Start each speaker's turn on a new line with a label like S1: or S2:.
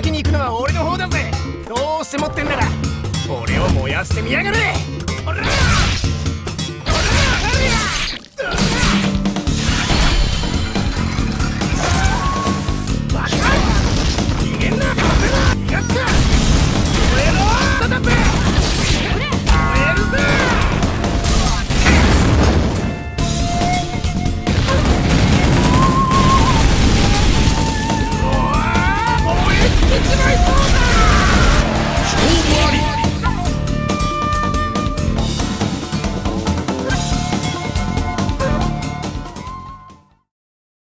S1: 先に行くのは俺の方だぜ。どうして持ってんなら俺を燃やしてみやがれ。